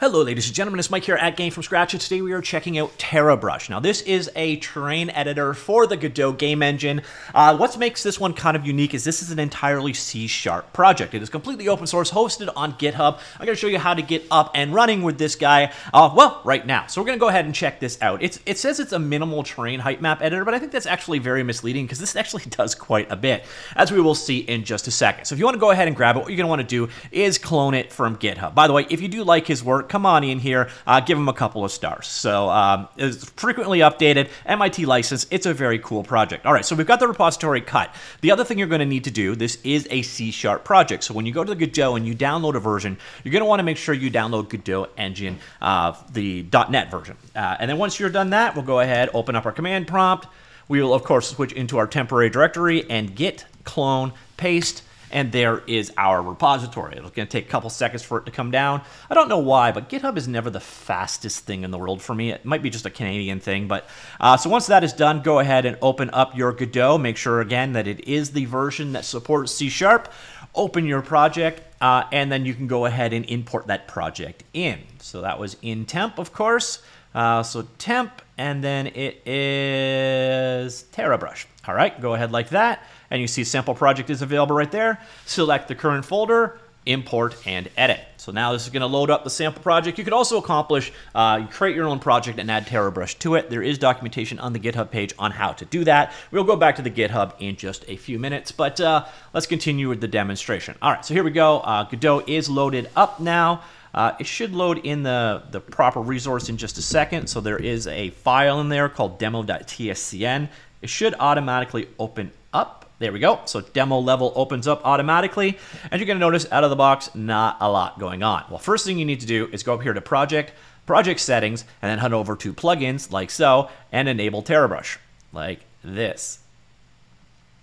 Hello, ladies and gentlemen. It's Mike here at Game From Scratch, and today we are checking out TerraBrush. Now, this is a terrain editor for the Godot game engine. Uh, what makes this one kind of unique is this is an entirely C-sharp project. It is completely open source, hosted on GitHub. I'm going to show you how to get up and running with this guy, uh, well, right now. So we're going to go ahead and check this out. It's, it says it's a minimal terrain height map editor, but I think that's actually very misleading because this actually does quite a bit, as we will see in just a second. So if you want to go ahead and grab it, what you're going to want to do is clone it from GitHub. By the way, if you do like his work, come on in here, uh, give them a couple of stars. So um, it's frequently updated, MIT license. It's a very cool project. All right, so we've got the repository cut. The other thing you're going to need to do, this is a C-sharp project. So when you go to the Godot and you download a version, you're going to want to make sure you download Godot Engine, uh, the .NET version. Uh, and then once you're done that, we'll go ahead, open up our command prompt. We will, of course, switch into our temporary directory and git clone paste and there is our repository. It's going to take a couple seconds for it to come down. I don't know why, but GitHub is never the fastest thing in the world for me. It might be just a Canadian thing, but uh, so once that is done, go ahead and open up your Godot. Make sure again that it is the version that supports C Sharp. Open your project, uh, and then you can go ahead and import that project in. So that was in temp, of course. Uh, so temp, and then it is TerraBrush. All right, go ahead like that and you see sample project is available right there. Select the current folder, import and edit. So now this is going to load up the sample project. You could also accomplish, uh, create your own project and add TerraBrush to it. There is documentation on the GitHub page on how to do that. We'll go back to the GitHub in just a few minutes, but uh, let's continue with the demonstration. All right, so here we go. Uh, Godot is loaded up now. Uh, it should load in the, the proper resource in just a second. So there is a file in there called demo.tscn. It should automatically open up. There we go. So demo level opens up automatically. And you're going to notice out of the box, not a lot going on. Well, first thing you need to do is go up here to project, project settings, and then head over to plugins like so, and enable TerraBrush like this.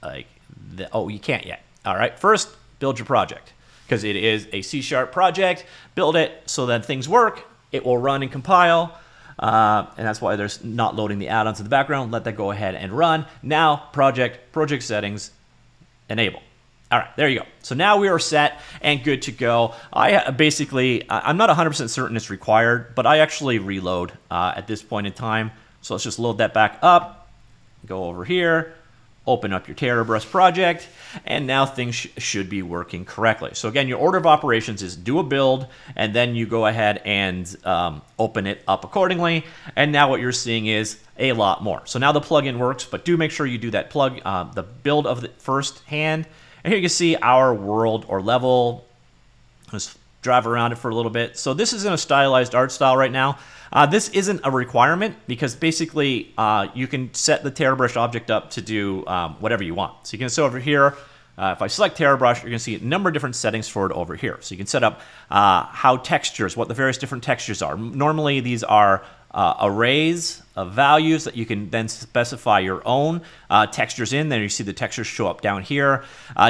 Like, the, oh, you can't yet. All right, first build your project because it is a C sharp project. Build it so that things work. It will run and compile. Uh, and that's why there's not loading the add-ons in the background. Let that go ahead and run. Now, project, project settings, enable. All right, there you go. So now we are set and good to go. I basically, I'm not 100% certain it's required, but I actually reload uh, at this point in time. So let's just load that back up, go over here, open up your TerraBrush project, and now things sh should be working correctly. So again, your order of operations is do a build, and then you go ahead and um, open it up accordingly. And now what you're seeing is a lot more. So now the plugin works, but do make sure you do that plug, uh, the build of the first hand. And here you can see our world or level. Drive around it for a little bit. So this is in a stylized art style right now. Uh, this isn't a requirement because basically uh, you can set the TerraBrush object up to do um, whatever you want. So you can see over here, uh, if I select TerraBrush, you're going to see a number of different settings for it over here. So you can set up uh, how textures, what the various different textures are. Normally these are uh, arrays of values that you can then specify your own uh, textures in. Then you see the textures show up down here.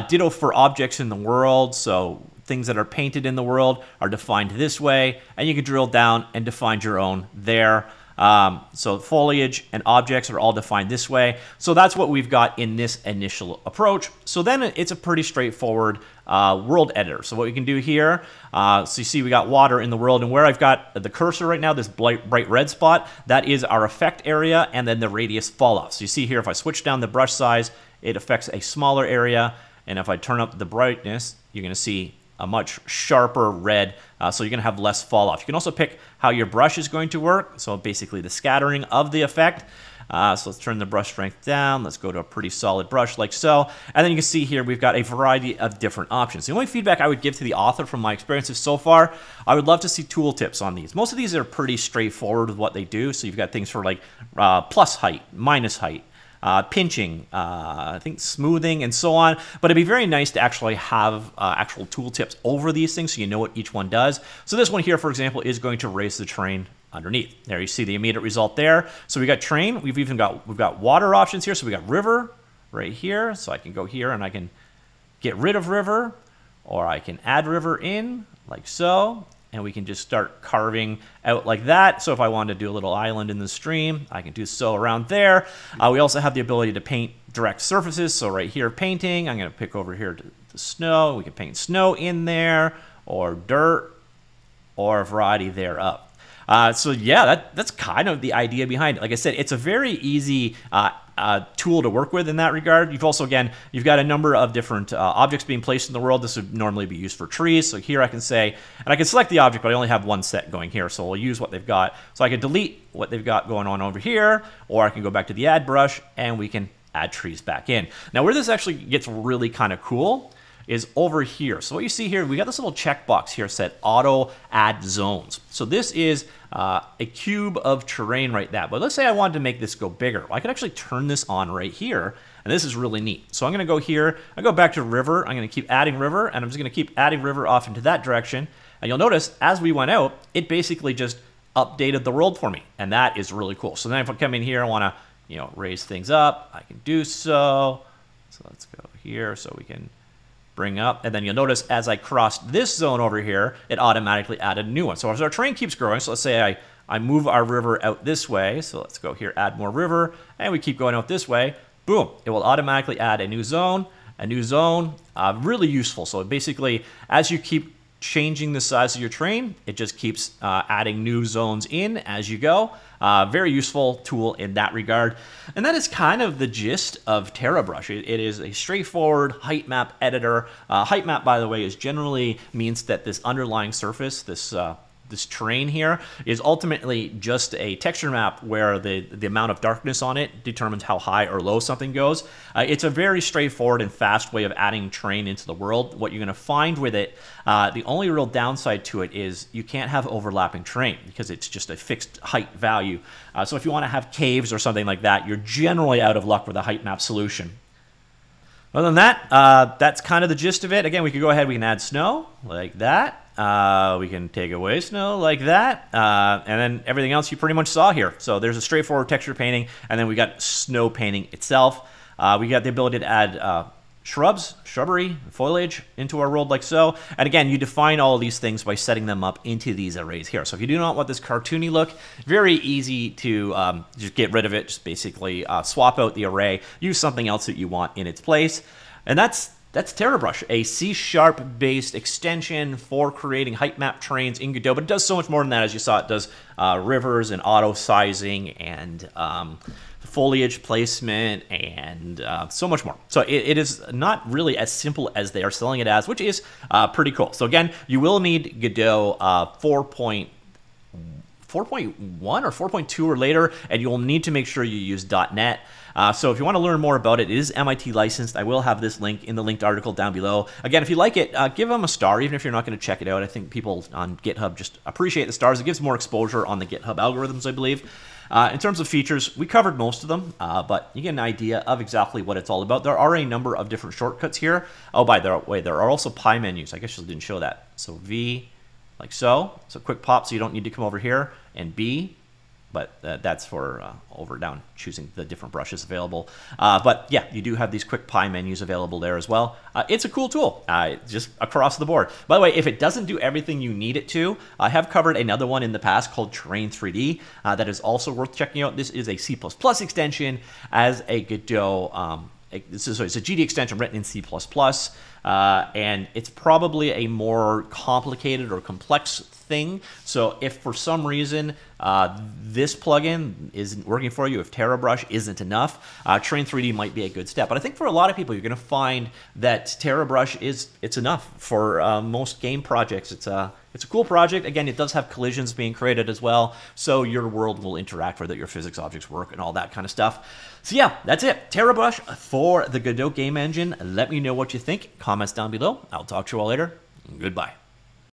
Ditto for objects in the world. So things that are painted in the world are defined this way, and you can drill down and define your own there. Um, so foliage and objects are all defined this way. So that's what we've got in this initial approach. So then it's a pretty straightforward uh, world editor. So what we can do here, uh, so you see we got water in the world and where I've got the cursor right now, this bright, bright red spot, that is our effect area and then the radius fall off. So you see here if I switch down the brush size, it affects a smaller area. And if I turn up the brightness, you're to see a much sharper red, uh, so you're going to have less fall off. You can also pick how your brush is going to work, so basically the scattering of the effect. Uh, so let's turn the brush strength down. Let's go to a pretty solid brush like so. And then you can see here we've got a variety of different options. The only feedback I would give to the author from my experiences so far, I would love to see tooltips on these. Most of these are pretty straightforward with what they do. So you've got things for like uh, plus height, minus height, uh, pinching, uh, I think smoothing, and so on. But it'd be very nice to actually have uh, actual tooltips over these things so you know what each one does. So this one here, for example, is going to raise the terrain underneath. There you see the immediate result there. So we got terrain, We've even got we've got water options here. So we got river right here. So I can go here and I can get rid of river, or I can add river in like so and we can just start carving out like that. So if I wanted to do a little island in the stream, I can do so around there. Uh, we also have the ability to paint direct surfaces. So right here, painting, I'm going to pick over here to the snow. We can paint snow in there or dirt or a variety thereof. Uh, so yeah, that, that's kind of the idea behind it. Like I said, it's a very easy uh, uh, tool to work with in that regard. You've also, again, you've got a number of different uh, objects being placed in the world. This would normally be used for trees. So here I can say, and I can select the object, but I only have one set going here. So we'll use what they've got. So I can delete what they've got going on over here, or I can go back to the add brush and we can add trees back in. Now where this actually gets really kind of cool is over here. So what you see here, we got this little checkbox here said auto add zones. So this is uh, a cube of terrain right there. But let's say I wanted to make this go bigger. Well, I could actually turn this on right here. And this is really neat. So I'm going to go here. I go back to river. I'm going to keep adding river. And I'm just going to keep adding river off into that direction. And you'll notice as we went out, it basically just updated the world for me. And that is really cool. So then if I come in here, I want to you know, raise things up. I can do so. So let's go here so we can bring up, and then you'll notice as I crossed this zone over here, it automatically added a new one. So as our terrain keeps growing, so let's say I, I move our river out this way, so let's go here, add more river, and we keep going out this way, boom, it will automatically add a new zone, a new zone, uh, really useful. So basically, as you keep changing the size of your terrain. It just keeps uh, adding new zones in as you go. Uh, very useful tool in that regard. And that is kind of the gist of TerraBrush. it, it is a straightforward height map editor. Uh, height map, by the way, is generally means that this underlying surface, this uh, this terrain here is ultimately just a texture map where the, the amount of darkness on it determines how high or low something goes. Uh, it's a very straightforward and fast way of adding terrain into the world. What you're going to find with it, uh, the only real downside to it is you can't have overlapping terrain because it's just a fixed height value. Uh, so if you want to have caves or something like that, you're generally out of luck with a height map solution. Other than that, uh, that's kind of the gist of it. Again, we could go ahead, we can add snow like that. Uh, we can take away snow like that. Uh, and then everything else you pretty much saw here. So there's a straightforward texture painting, and then we got snow painting itself. Uh, we got the ability to add uh, shrubs, shrubbery, foliage into our world like so. And again, you define all these things by setting them up into these arrays here. So if you do not want this cartoony look, very easy to um, just get rid of it. Just basically uh, swap out the array, use something else that you want in its place. And that's that's TerraBrush, a C-sharp based extension for creating height map terrains in Godot, but it does so much more than that. As you saw, it does uh, rivers and auto sizing and um, foliage placement and uh, so much more. So it, it is not really as simple as they are selling it as, which is uh, pretty cool. So again, you will need Godot uh, 4. 4.1 or 4.2 or later, and you'll need to make sure you use .NET. Uh, so if you want to learn more about it, it is MIT licensed. I will have this link in the linked article down below. Again, if you like it, uh, give them a star, even if you're not going to check it out. I think people on GitHub just appreciate the stars. It gives more exposure on the GitHub algorithms, I believe. Uh, in terms of features, we covered most of them, uh, but you get an idea of exactly what it's all about. There are a number of different shortcuts here. Oh, by the way, there are also pie menus. I guess you didn't show that. So V, like so. So quick pop, so you don't need to come over here. And B, but uh, that's for uh, over down choosing the different brushes available. Uh, but yeah, you do have these quick pie menus available there as well. Uh, it's a cool tool, just across the board. By the way, if it doesn't do everything you need it to, I have covered another one in the past called Terrain 3D uh, that is also worth checking out. This is a C++ extension as a Godot. Um, this is, it's a GD extension written in C++, uh, and it's probably a more complicated or complex thing. So if for some reason uh, this plugin isn't working for you, if TerraBrush isn't enough, uh, Terrain 3D might be a good step. But I think for a lot of people, you're going to find that TerraBrush is it's enough for uh, most game projects. It's a it's a cool project. Again, it does have collisions being created as well, so your world will interact with it, your physics objects work, and all that kind of stuff. So yeah, that's it. TerraBrush for the Godot game engine. Let me know what you think. Comments down below. I'll talk to you all later. Goodbye.